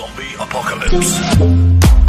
Zombie Apocalypse.